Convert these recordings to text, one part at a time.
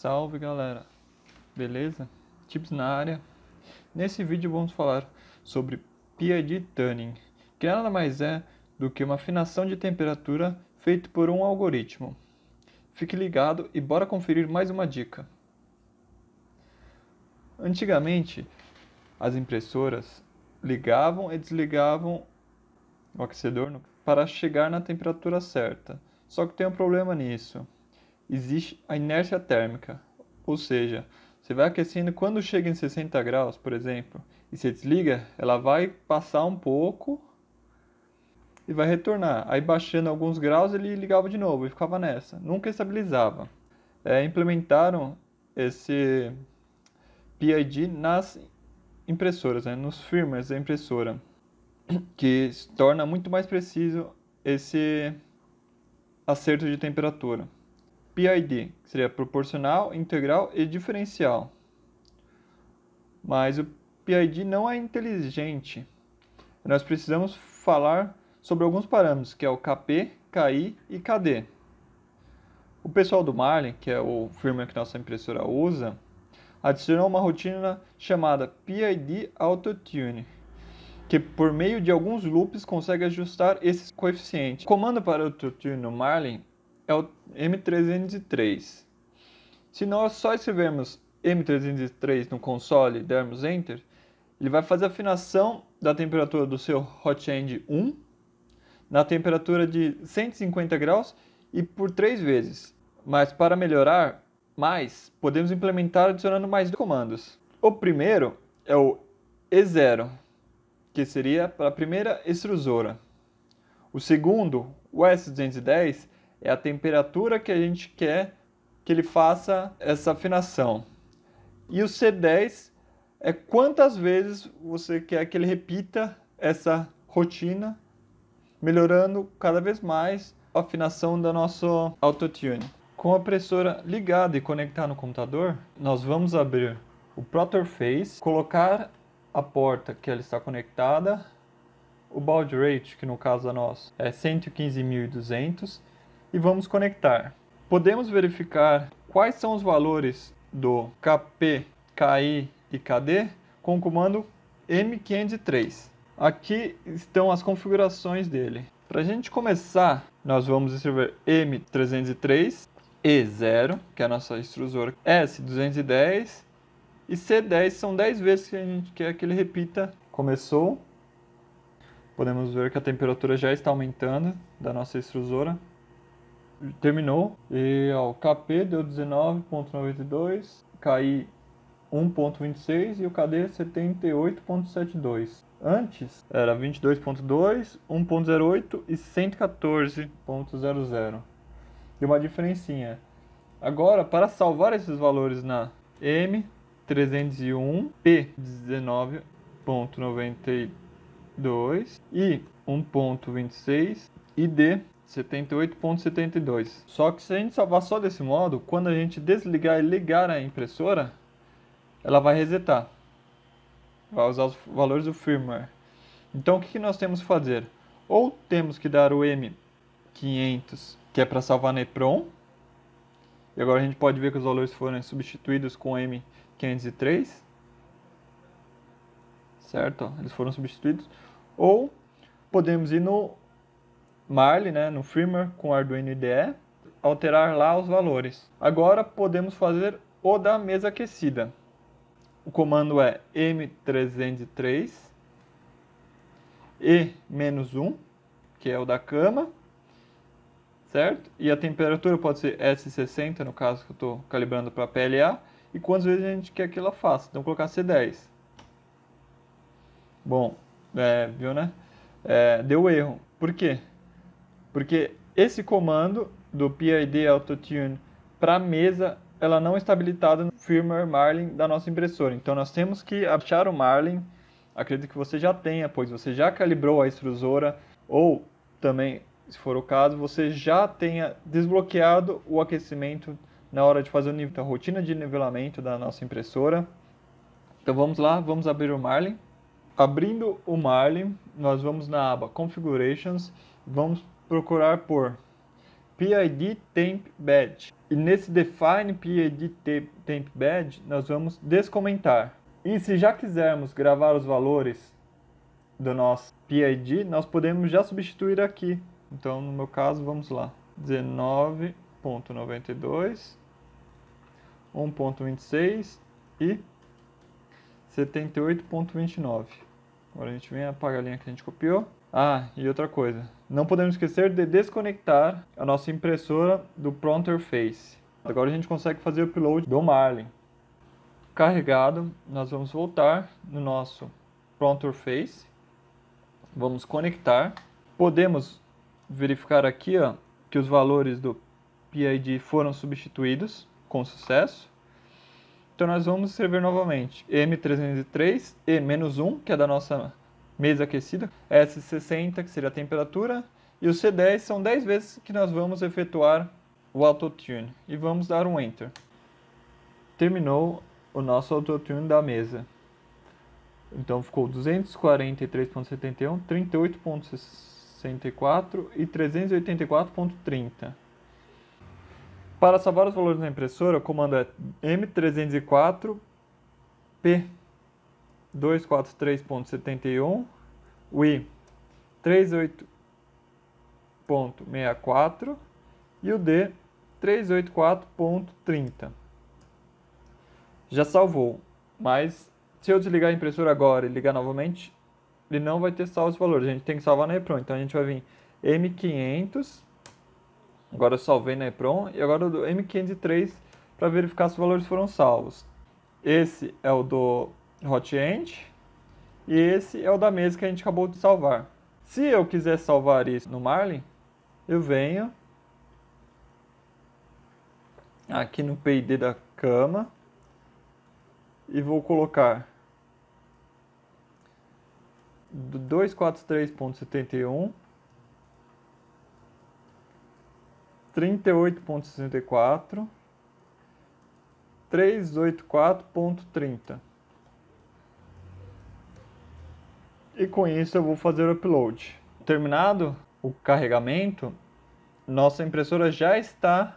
Salve galera, beleza? Tips na área. Nesse vídeo vamos falar sobre PID Tuning, que nada mais é do que uma afinação de temperatura feita por um algoritmo. Fique ligado e bora conferir mais uma dica. Antigamente, as impressoras ligavam e desligavam o aquecedor para chegar na temperatura certa. Só que tem um problema nisso existe a inércia térmica, ou seja, você vai aquecendo quando chega em 60 graus, por exemplo, e você desliga, ela vai passar um pouco e vai retornar. Aí baixando alguns graus ele ligava de novo e ficava nessa, nunca estabilizava. É, implementaram esse PID nas impressoras, né, nos firmwares da impressora, que torna muito mais preciso esse acerto de temperatura. PID, que seria proporcional, integral e diferencial. Mas o PID não é inteligente. Nós precisamos falar sobre alguns parâmetros, que é o KP, KI e KD. O pessoal do Marlin, que é o firmware que nossa impressora usa, adicionou uma rotina chamada PID Autotune, que por meio de alguns loops consegue ajustar esses coeficientes. O comando para Autotune no Marlin é o M303. Se nós só escrevermos M303 no console e dermos Enter, ele vai fazer a afinação da temperatura do seu Hotend 1 na temperatura de 150 graus e por três vezes. Mas para melhorar mais, podemos implementar adicionando mais comandos. O primeiro é o E0, que seria para a primeira extrusora. O segundo, o S210, é a temperatura que a gente quer que ele faça essa afinação. E o C10 é quantas vezes você quer que ele repita essa rotina, melhorando cada vez mais a afinação do nosso autotune. Com a impressora ligada e conectada no computador, nós vamos abrir o Protorface, colocar a porta que ela está conectada, o baud rate, que no caso da nossa é 115.200, e vamos conectar. Podemos verificar quais são os valores do KP, KI e KD com o comando M503. Aqui estão as configurações dele. Para a gente começar, nós vamos escrever M303, E0, que é a nossa extrusora, S210 e C10 são 10 vezes que a gente quer que ele repita. Começou. Podemos ver que a temperatura já está aumentando da nossa extrusora terminou. E ó, o KP deu 19.92, KI 1.26 e o KD 78.72. Antes era 22.2, 1.08 e 114.00. Deu uma diferencinha. Agora, para salvar esses valores na M301, P19.92 e 1.26 e D 78.72. Só que se a gente salvar só desse modo, quando a gente desligar e ligar a impressora, ela vai resetar. Vai usar os valores do firmware. Então o que, nós temos que fazer? Ou temos que dar o M500, que é para salvar na EPROM. E agora a gente pode ver que os valores foram substituídos com M503. Certo? Eles foram substituídos. Ou podemos ir no Marley, né, no firmware com Arduino IDE, alterar lá os valores. Agora podemos fazer o da mesa aquecida. O comando é M303 E-1, que é o da cama, certo? E a temperatura pode ser S60, no caso que eu estou calibrando para PLA, e quantas vezes a gente quer que ela faça. Então, colocar C10. Bom, é, viu, né? É, deu erro. Por quê? Porque esse comando do PID Autotune para a mesa, ela não está habilitada no firmware Marlin da nossa impressora. Então nós temos que achar o Marlin, acredito que você já tenha, pois você já calibrou a extrusora ou também, se for o caso, você já tenha desbloqueado o aquecimento na hora de fazer a rotina de nivelamento da nossa impressora. Então vamos lá, vamos abrir o Marlin. Abrindo o Marlin, nós vamos na aba Configurations, vamos procurar por PID temp badge. E nesse define PID temp badge, nós vamos descomentar. E se já quisermos gravar os valores do nosso PID, nós podemos já substituir aqui. Então, no meu caso, vamos lá. 19.92, 1.26 e 78.29. Agora a gente vem apagar a linha que a gente copiou. Ah, e outra coisa, não podemos esquecer de desconectar a nossa impressora do Pronter Face. Agora a gente consegue fazer o upload do Marlin. Carregado, nós vamos voltar no nosso Pronter Face. Vamos conectar. Podemos verificar aqui ó, que os valores do PID foram substituídos com sucesso. Então nós vamos escrever novamente M303 E-1, que é da nossa mesa aquecida, S60, que seria a temperatura, e o C10 são 10 vezes que nós vamos efetuar o autotune. E vamos dar um Enter. Terminou o nosso autotune da mesa. Então ficou 243.71, 38.64 e 384.30. Para salvar os valores na impressora, o comando é M304 P 243.71, o 38.64 e o D 384.30. Já salvou, mas se eu desligar a impressora agora e ligar novamente, ele não vai ter salvo os valores. A gente tem que salvar na EPROM. Então a gente vai vir M500, agora eu salvei na EPROM, e agora o do M503 para verificar se os valores foram salvos. Esse é o do Hotend. E esse é o da mesa que a gente acabou de salvar. Se eu quiser salvar isso no Marlin, eu venho aqui no PID da cama e vou colocar 243.71 38.64 384.30 e com isso eu vou fazer o upload. Terminado o carregamento, nossa impressora já está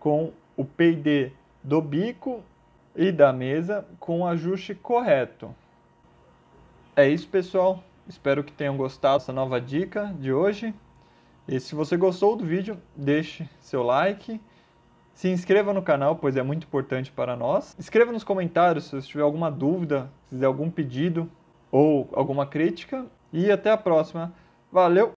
com o PID do bico e da mesa com o ajuste correto. É isso, pessoal. Espero que tenham gostado dessa nova dica de hoje. E se você gostou do vídeo, deixe seu like. Se inscreva no canal, pois é muito importante para nós. Escreva nos comentários se você tiver alguma dúvida, se tiver algum pedido ou alguma crítica. E até a próxima. Valeu!